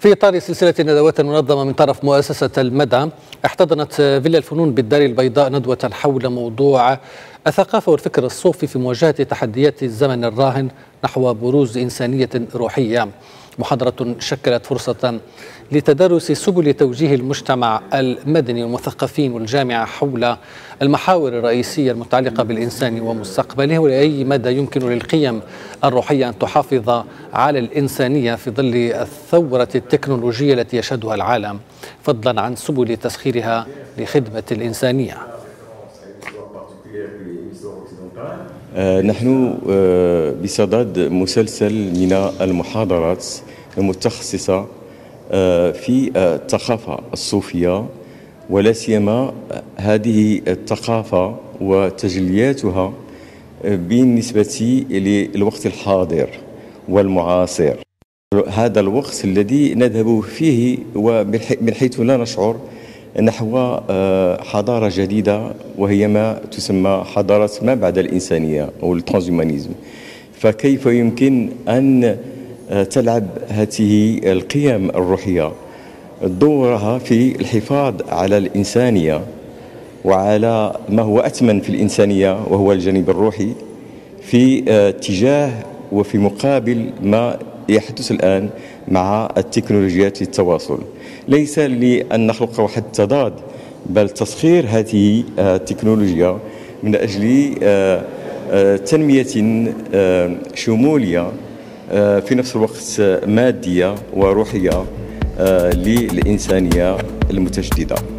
في إطار سلسلة ندوات منظمة من طرف مؤسسة المدى احتضنت فيلا الفنون بالدار البيضاء ندوة حول موضوع الثقافة والفكر الصوفي في مواجهة تحديات الزمن الراهن نحو بروز إنسانية روحية. محاضرة شكلت فرصة لتدرس سبل توجيه المجتمع المدني والمثقفين والجامعة حول المحاور الرئيسية المتعلقة بالإنسان ومستقبله ولأي مدى يمكن للقيم الروحية أن تحافظ على الإنسانية في ظل الثورة التكنولوجية التي يشهدها العالم فضلا عن سبل تسخيرها لخدمة الإنسانية. آه، نحن آه، بصدد مسلسل من المحاضرات المتخصصة آه، في الثقافة الصوفية ولا سيما هذه الثقافة وتجلياتها بالنسبة للوقت الحاضر. والمعاصر. هذا الوقت الذي نذهب فيه ومن حيث لا نشعر نحو آه، حضارة جديدة وهي ما تسمى حضارة ما بعد الإنسانية أو الترانزيومانيزم فكيف يمكن أن آه، تلعب هذه القيم الروحية؟ دورها في الحفاظ على الإنسانية وعلى ما هو أثمن في الإنسانية وهو الجانب الروحي في آه، اتجاه وفي مقابل ما يحدث الآن مع التكنولوجيات التواصل ليس لأن نخلق واحد التضاد بل تسخير هذه التكنولوجيا من أجل آه، آه، تنمية شمولية في نفس الوقت مادية وروحية للإنسانية المتجددة.